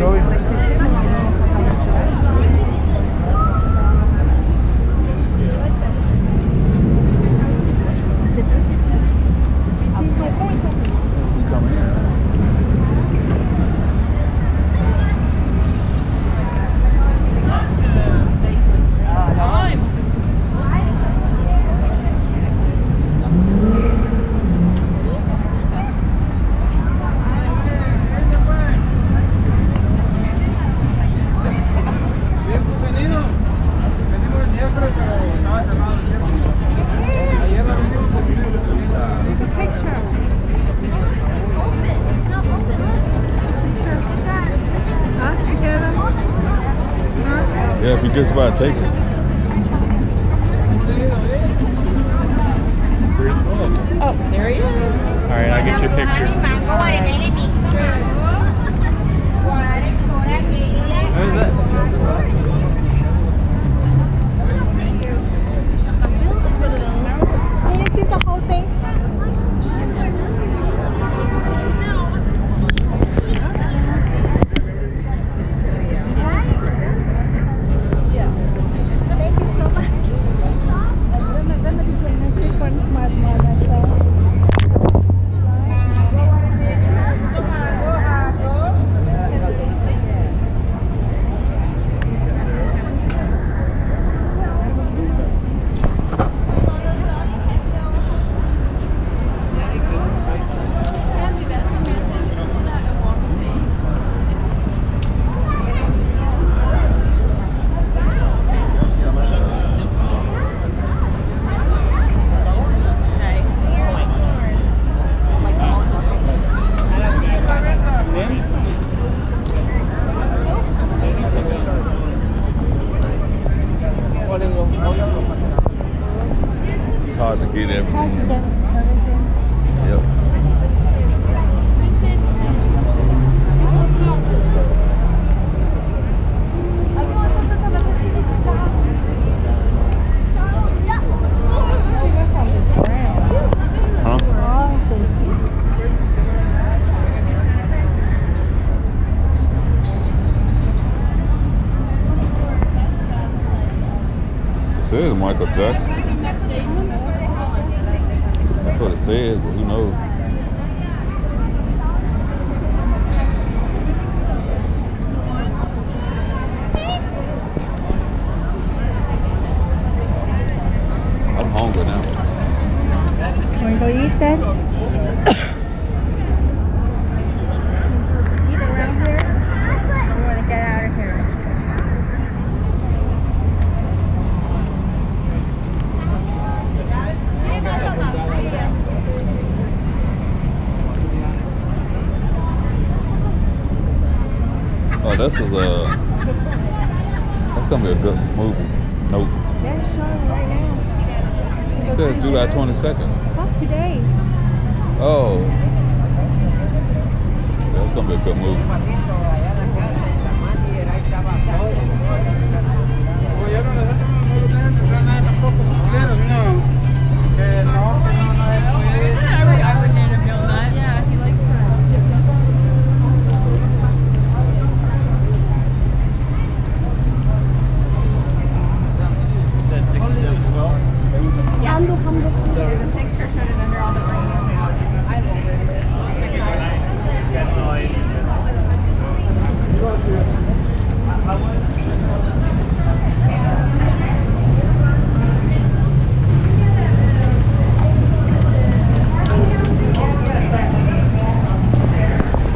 There Yeah, if you just about take it. Oh, there he is. All right, I'll get you a picture. Where's that? Can you see the whole thing? Thank you so much. Hard to get everything. Yep. Huh? It says Michael Jackson. That's what but who knows? I'm hungry now. Want to go eat then? Eat around here? Or you want to get out of here? Oh, this is a. That's gonna be a good movie. Nope. They're showing right now. It says July 22nd. That's today. Oh. That's gonna be a good movie.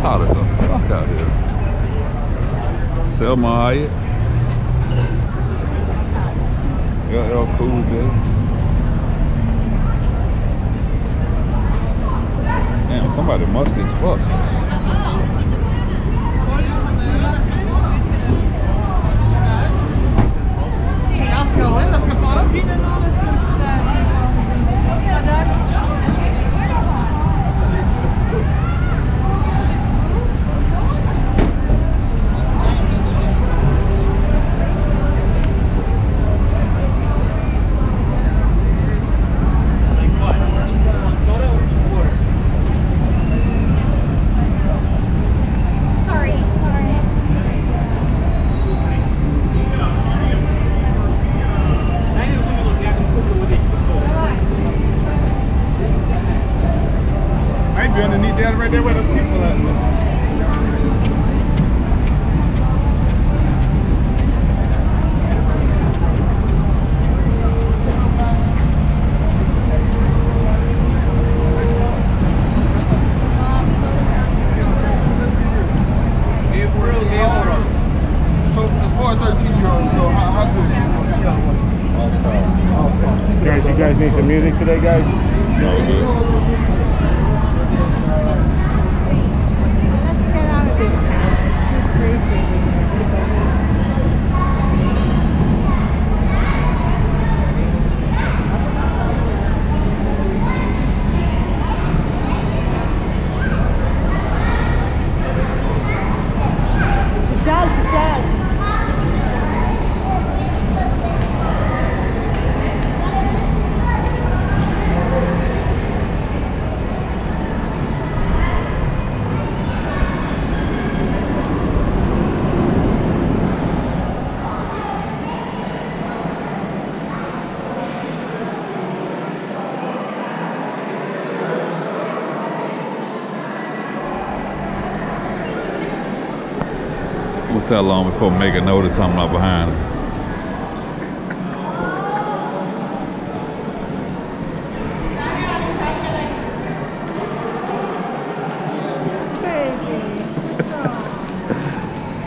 Of the fuck out here. Salma Hayek. Cool J. Damn, somebody musty as fuck. My 13 year old, so how, how good is it? Guys, you guys need some music today, guys? No, See how long before Mega notice I'm not behind. her.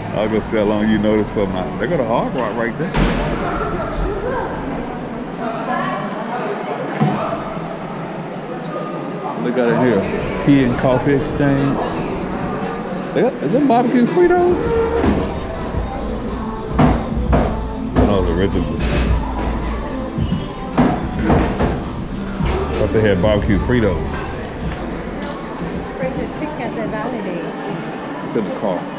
I'll go see how long you notice for not. They got a hard rock right there. They got it here. Tea and coffee exchange. They got, is it barbecue Fritos? No, the original. Thought they had barbecue Fritos. Bring the ticket to validate. It's in the car.